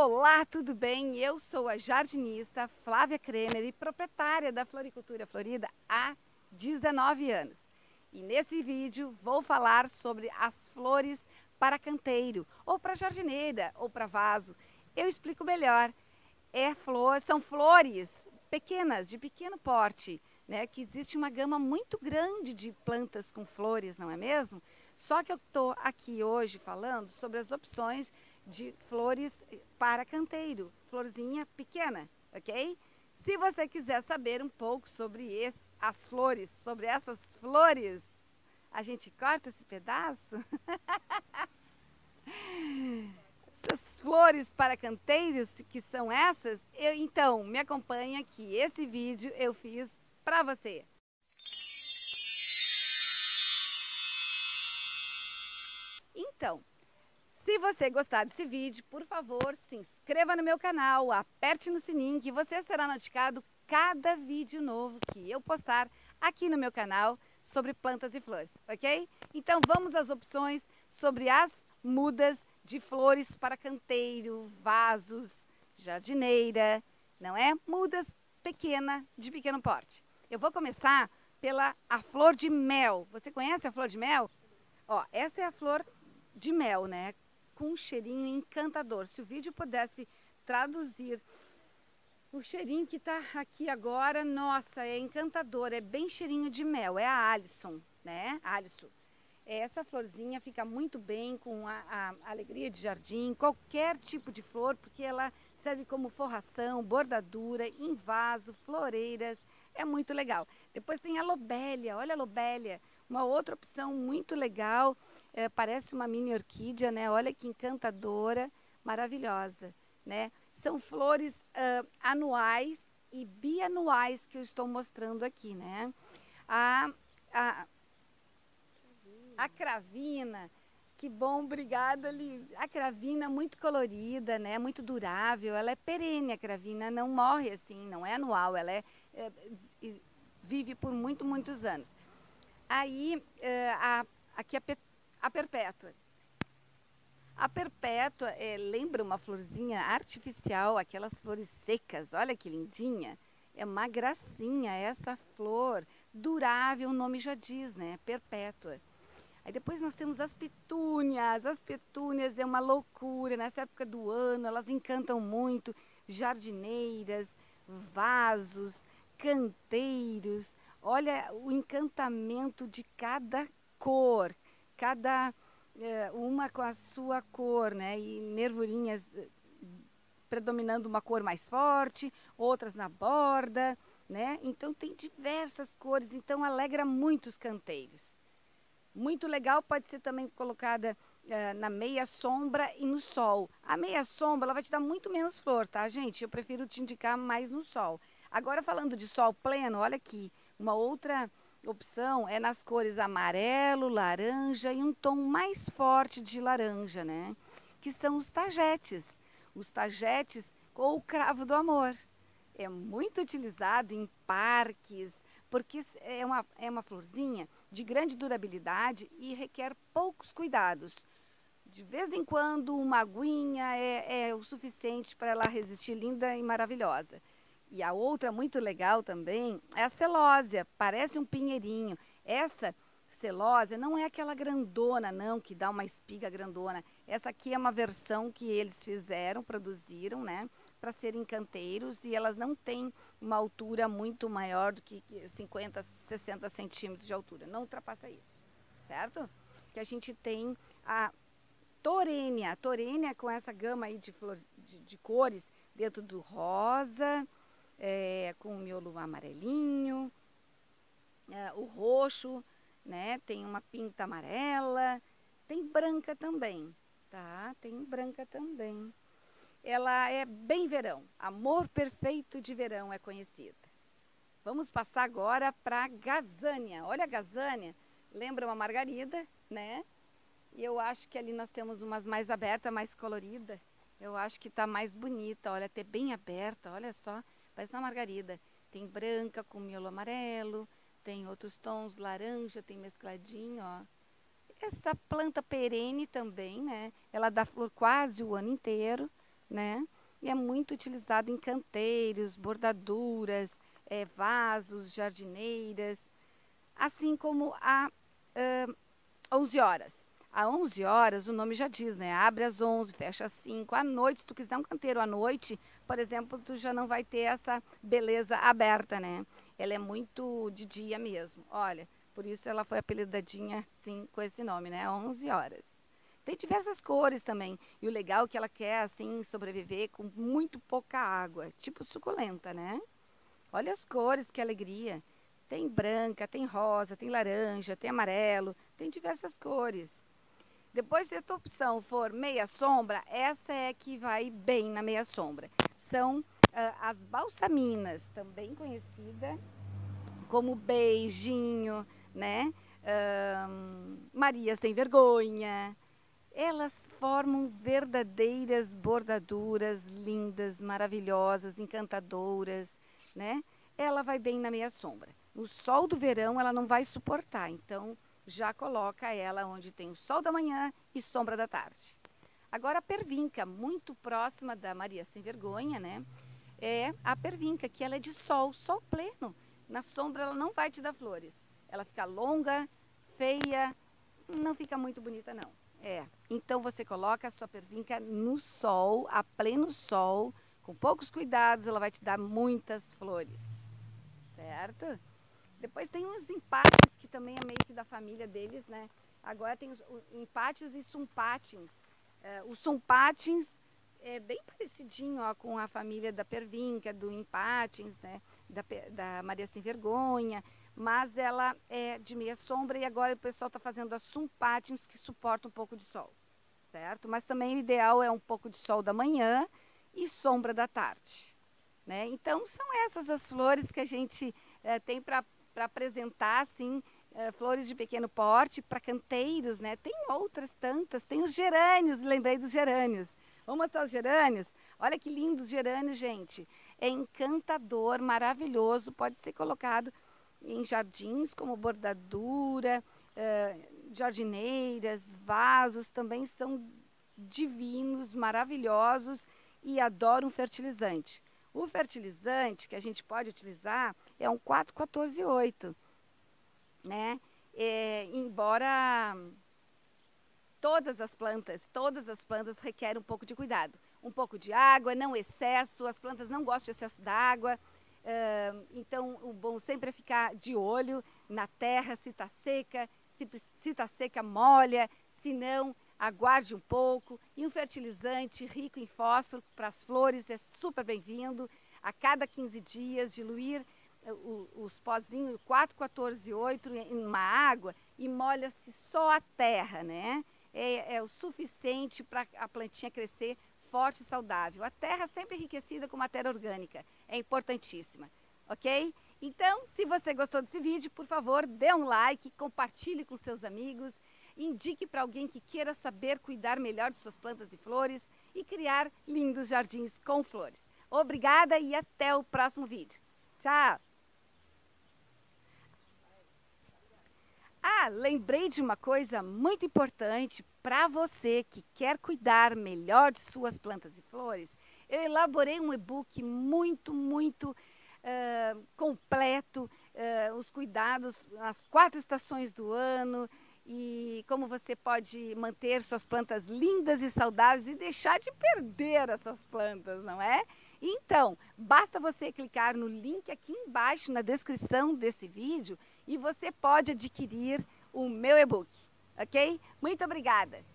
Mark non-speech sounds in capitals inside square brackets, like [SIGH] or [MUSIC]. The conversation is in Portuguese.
Olá, tudo bem? Eu sou a jardinista Flávia Kremer e proprietária da Floricultura Florida há 19 anos. E nesse vídeo vou falar sobre as flores para canteiro, ou para jardineira, ou para vaso. Eu explico melhor. É flor, são flores pequenas, de pequeno porte, né? Que existe uma gama muito grande de plantas com flores, não é mesmo? Só que eu estou aqui hoje falando sobre as opções de flores para canteiro, florzinha pequena, ok? Se você quiser saber um pouco sobre esse, as flores, sobre essas flores, a gente corta esse pedaço? [LAUGHS] essas flores para canteiros, que são essas, eu, então me acompanha que esse vídeo eu fiz para você. Então, se você gostar desse vídeo, por favor, se inscreva no meu canal, aperte no sininho que você será notificado cada vídeo novo que eu postar aqui no meu canal sobre plantas e flores, ok? Então vamos às opções sobre as mudas de flores para canteiro, vasos, jardineira, não é? Mudas pequena, de pequeno porte. Eu vou começar pela a flor de mel. Você conhece a flor de mel? Ó, essa é a flor de mel, né? Com um cheirinho encantador. Se o vídeo pudesse traduzir o cheirinho que está aqui agora, nossa, é encantador, é bem cheirinho de mel, é a Alisson, né? Alisson. Essa florzinha fica muito bem com a, a, alegria de jardim, qualquer tipo de flor, porque ela serve como forração, bordadura, em vaso, floreiras, é muito legal. Depois tem a lobélia, olha a lobélia, uma outra opção muito legal, é, parece uma mini orquídea, né? Olha que encantadora, maravilhosa, né? São flores uh, anuais e bianuais que eu estou mostrando aqui, né? A, a, a cravina, que bom, obrigada, Liz. A cravina muito colorida, né? Muito durável, ela é perene, a cravina não morre assim, não é anual, ela é, é vive por muito, muitos anos. Aí, uh, a, aqui a a perpétua. A perpétua é, lembra uma florzinha artificial, aquelas flores secas. Olha que lindinha. É uma gracinha essa flor. Durável, o nome já diz, né? Perpétua. Aí depois nós temos as petúnias. As petúnias é uma loucura. Nessa época do ano, elas encantam muito. Jardineiras, vasos, canteiros. Olha o encantamento de cada cor cada é, uma com a sua cor, né? E nervurinhas eh, predominando uma cor mais forte, outras na borda, né? Então tem diversas cores, então alegra muito os canteiros. Muito legal, pode ser também colocada uh, na meia sombra e no sol. A meia sombra, ela vai te dar muito menos flor, tá, gente? Eu prefiro te indicar mais no sol. Agora, falando de sol pleno, olha aqui, uma outra opção é nas cores amarelo, laranja e um tom mais forte de laranja, né? Que são os tagetes. Os tagetes ou o cravo do amor. É muito utilizado em parques, porque é uma, é uma florzinha de grande durabilidade e requer poucos cuidados. De vez em quando, uma aguinha é, é o suficiente para ela resistir linda e maravilhosa. E a outra muito legal também é a celósia, parece um pinheirinho. Essa celósia não é aquela grandona não, que dá uma espiga grandona. Essa aqui é uma versão que eles fizeram, produziram, né? Para serem canteiros e elas não têm uma altura muito maior do que 50, 60 centímetros de altura. Não ultrapassa isso, certo? Que a gente tem a torênia. Torênia com essa gama aí de, flor, de, de cores dentro do rosa, é, com o miolo amarelinho, é, o roxo, né? Tem uma pinta amarela, tem branca também, tá? Tem branca também. Ela é bem verão, amor perfeito de verão é conhecida. Vamos passar agora para gazânia. Olha a gazânia, lembra uma margarida, né? E eu acho que ali nós temos umas mais abertas, mais colorida. Eu acho que está mais bonita, olha, até bem aberta, olha só. Parece uma margarida. Tem branca com miolo amarelo, tem outros tons laranja, tem mescladinho, ó. Essa planta perene também, né? Ela dá flor quase o ano inteiro, né? E é muito utilizado em canteiros, bordaduras, é, vasos, jardineiras, assim como a uh, 11 horas. A 11 horas, o nome já diz, né? Abre às 11, fecha às 5. À noite, se tu quiser um canteiro à noite, por exemplo, tu já não vai ter essa beleza aberta, né? Ela é muito de dia mesmo. Olha, por isso ela foi apelidadinha assim com esse nome, né? 11 horas. Tem diversas cores também. E o legal é que ela quer assim sobreviver com muito pouca água, tipo suculenta, né? Olha as cores, que alegria. Tem branca, tem rosa, tem laranja, tem amarelo, tem diversas cores. Depois, se a tua opção for meia sombra, essa é que vai bem na meia sombra. São uh, as balsaminas, também conhecida como beijinho, né? Uh, Maria sem vergonha. Elas formam verdadeiras bordaduras lindas, maravilhosas, encantadoras, né? Ela vai bem na meia sombra. No sol do verão ela não vai suportar, então já coloca ela onde tem o sol da manhã e sombra da tarde. Agora a pervinca, muito próxima da Maria Sem Vergonha, né? É a pervinca, que ela é de sol, sol pleno. Na sombra ela não vai te dar flores. Ela fica longa, feia, não fica muito bonita não. É, então você coloca a sua pervinca no sol, a pleno sol, com poucos cuidados, ela vai te dar muitas flores. Certo? Depois tem uns empates que também é meio que da família deles, né? Agora tem os, empates e sumpatins. É, os sumpatins é bem parecidinho ó, com a família da Pervinca, do empatins, né? Da, da Maria Sem Vergonha, mas ela é de meia sombra e agora o pessoal está fazendo as sumpatins que suportam um pouco de sol, certo? Mas também o ideal é um pouco de sol da manhã e sombra da tarde, né? Então são essas as flores que a gente é, tem para para apresentar assim uh, flores de pequeno porte para canteiros, né? Tem outras tantas, tem os gerânios, lembrei dos gerânios. Vamos mostrar os gerânios? Olha que lindos gerânios, gente. É encantador, maravilhoso, pode ser colocado em jardins como bordadura, uh, jardineiras, vasos, também são divinos, maravilhosos e adoram fertilizante. O fertilizante que a gente pode utilizar é um 4,14,8, né? É, embora todas as plantas, todas as plantas requerem um pouco de cuidado. Um pouco de água, não excesso, as plantas não gostam de excesso d'água. Uh, então, o bom sempre é ficar de olho na terra, se está seca, se está seca, molha, se não, aguarde um pouco. E um fertilizante rico em fósforo para as flores é super bem-vindo. A cada 15 dias, diluir eh, os pozinhos 4, 14, 8 em uma água e molha-se só a terra, né? É, é o suficiente para a plantinha crescer forte e saudável. A terra sempre enriquecida com matéria orgânica. É importantíssima, ok? Então, se você gostou desse vídeo, por favor, dê um like, compartilhe com seus amigos indique para alguém que queira saber cuidar melhor de suas plantas e flores e criar lindos jardins com flores. Obrigada e até o próximo vídeo. Tchau! Ah, lembrei de uma coisa muito importante para você que quer cuidar melhor de suas plantas e flores. Eu elaborei um e-book muito, muito uh, completo, uh, os cuidados, as quatro estações do ano, e como você pode manter suas plantas lindas e saudáveis e deixar de perder essas plantas, não é? Então, basta você clicar no link aqui embaixo na descrição desse vídeo e você pode adquirir o meu e-book, ok? Muito obrigada!